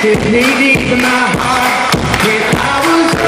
It's me deep in my heart. When I was